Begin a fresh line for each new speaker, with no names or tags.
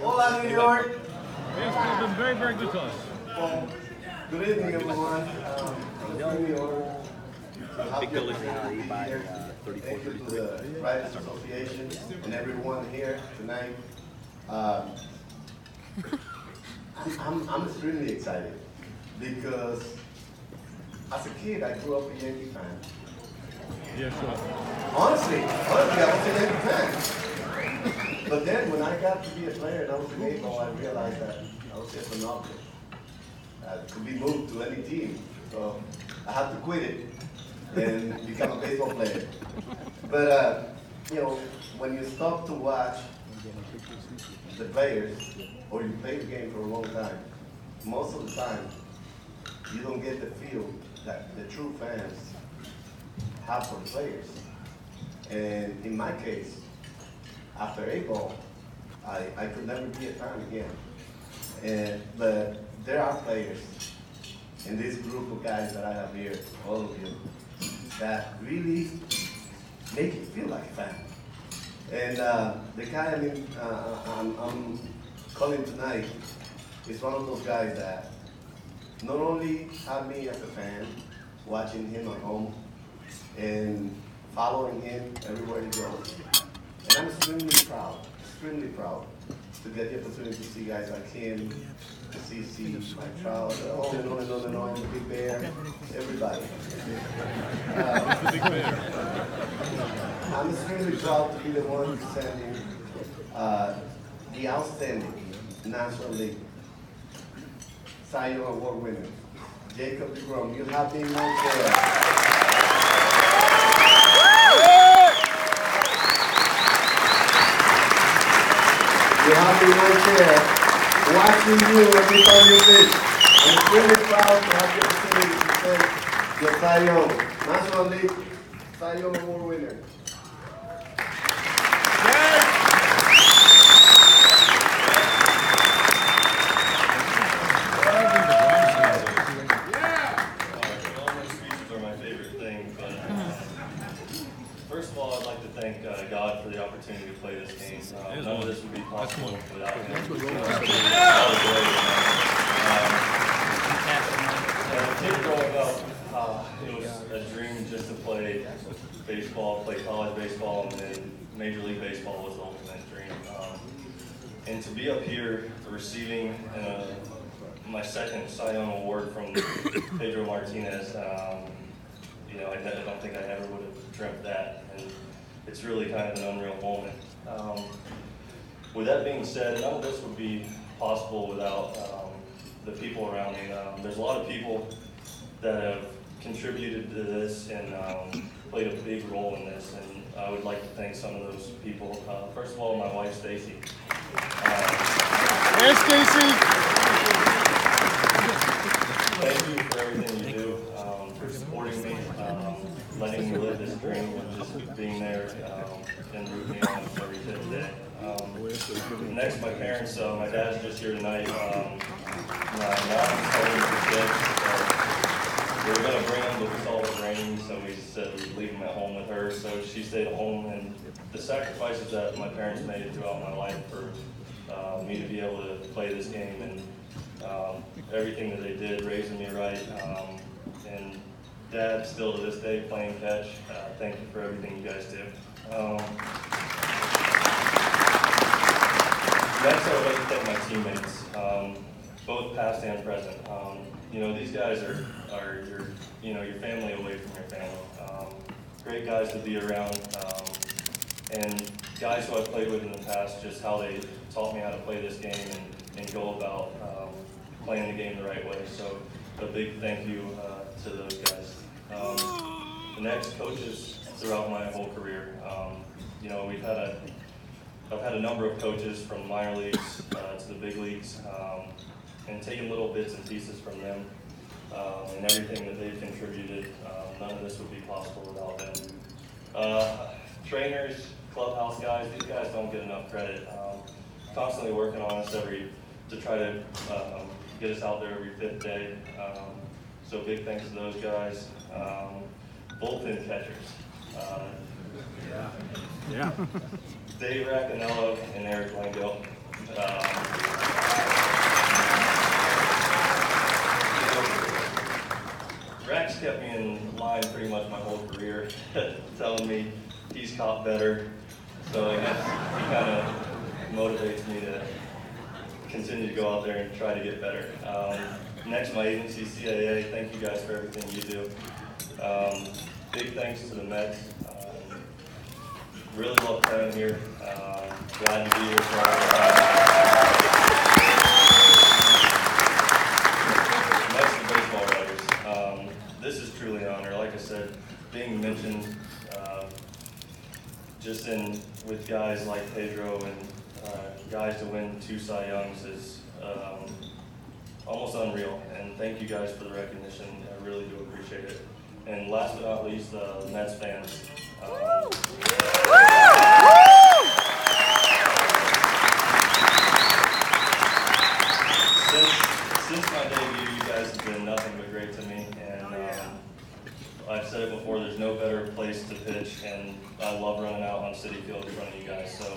Hola, New York.
Baseball's been very, very good to us.
Well, good evening, everyone. Um, New York.
Big building you
Here.
uh, 34,
Thank you to the Writers Association and everyone here tonight. Um, I'm- I'm, I'm extremely excited because as a kid, I grew up a Yankee fan.
Yeah, sure.
Honestly, honestly, I was a Yankee fan. But then when I got to be a player and I was in baseball, I realized that I was just an object. Uh, to be moved to any team. So I had to quit it and become a baseball player. But, uh, you know, when you stop to watch the players or you play the game for a long time, most of the time, you don't get the feel that the true fans have for the players. And in my case, after A ball, I, I could never be a fan again. And, but there are players in this group of guys that I have here, all of you, that really make you feel like a fan. And uh, the guy I mean, uh, I'm, I'm calling tonight is one of those guys that not only have me as a fan, watching him at home and following him everywhere he goes. And I'm extremely proud, extremely proud to get the opportunity to see guys like him, CC, Mike Trout, on and on and on and on, the Big Bear, everybody.
Bear.
I'm extremely proud to be the one sending uh, the outstanding National League Cy Young Award winner, Jacob DeGrom. You have been right there. You have been right there, watching you every time you pitch. I'm extremely proud to have the opportunity to send your Cy Young, National League Cy Young Award winner. Yes!
All my speeches are my favorite thing, but uh, mm-hmm. first of all, I'd like to thank uh, God for the opportunity to play this game. Uh, None of this would be possible without Him. All the glory to Him. Um, As a kid growing up, uh, it was a dream just to play baseball, play college baseball, and then Major League Baseball was the ultimate dream. Um, and to be up here receiving uh, my second Cy Young award from Pedro Martinez, um, you know, I, I don't think I ever would have dreamt that, and it's really kind of an unreal moment. Um, with that being said, none of this would be possible without um, the people around me. Um, there's a lot of people that have contributed to this and um, played a big role in this, and I would like to thank some of those people. Uh, first of all, my wife Stacy. Uh,
Yes, Stacy.
Thank you for everything you do, um, for supporting me, um, this dream, and just being there, um, and rooting on every day of the. Um, next, my parents, uh, my dad's just here tonight, um, my mom's home for sick, so we were gonna bring him, but we saw raining, so we said we'd leave him at home with her, so she stayed home, and the sacrifices that my parents made throughout my life for, uh, me to be able to play this game and, um, everything that they did, raising me right. Um, and dad, still to this day, playing catch. Uh, thank you for everything you guys do. Um, next, I would like to thank my teammates, um, both past and present. Um, you know, these guys are, are your, you know, your family away from your family. Um, great guys to be around. Um, and guys who I've played with in the past, just how they taught me how to play this game and, and go about um, playing the game the right way. So a big thank you uh, to those guys. Um, the next coaches throughout my whole career. Um, you know, we've had a, I've had a number of coaches from minor leagues uh, to the big leagues, um, and taken little bits and pieces from them um, and everything that they've contributed. Um, none of this would be possible without them. Uh, trainers, clubhouse guys, these guys don't get enough credit. Um, constantly working on us every to try to um, get us out there every fifth day. Um, so big thanks to those guys. Um, in catchers. Uh,
Yeah.
Dave Racaniello and Eric Langill. Um, Rex kept me in line pretty much my whole career, telling me he's caught better. So I guess he kind of motivates me to continue to go out there and try to get better. Um, next, my agency, CAA, thank you guys for everything you do. Um, big thanks to the Mets. Um, really love playing here. Um, glad to be here for time. Next, baseball writers. Um, this is truly an honor. Like I said, being mentioned uh, just in with guys like Pedro and uh, guys to win two Cy Youngs is almost unreal. And thank you guys for the recognition. I really do appreciate it. And last but not least, the Mets fans. Um, since, since my debut, you guys have been nothing but great to me. And um, I've said it before, there's no better place to pitch, and I love running out on Citi Field in front of you guys. So